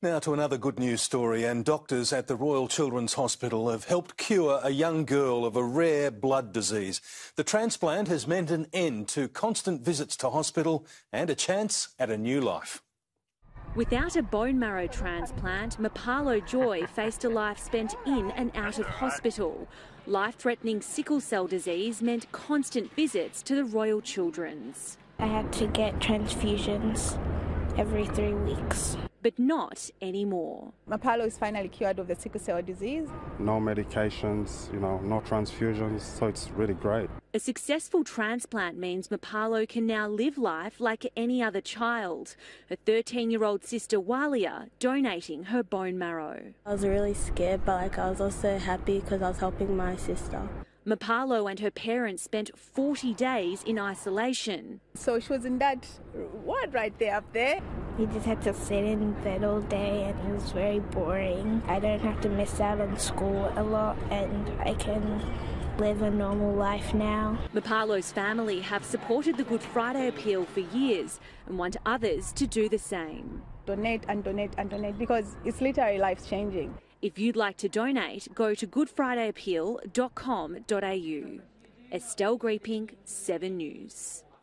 Now to another good news story, and doctors at the Royal Children's Hospital have helped cure a young girl of a rare blood disease. The transplant has meant an end to constant visits to hospital and a chance at a new life. Without a bone marrow transplant, Mapalo Joy faced a life spent in and out of hospital. Life threatening sickle cell disease meant constant visits to the Royal Children's. I had to get transfusions every three weeks but not anymore. Mapalo is finally cured of the sickle cell disease. No medications, you know, no transfusions, so it's really great. A successful transplant means Mapalo can now live life like any other child. Her 13 year old sister Bwalya donating her bone marrow. I was really scared, but like I was also happy because I was helping my sister. Mapalo and her parents spent 40 days in isolation. So she was in that ward right there up there. We just had to sit in bed all day and it was very boring. I don't have to miss out on school a lot and I can live a normal life now. Mapalo's family have supported the Good Friday appeal for years and want others to do the same. Donate and donate and donate because it's literally life changing. If you'd like to donate, go to goodfridayappeal.com.au. Estelle Griepink, 7 News.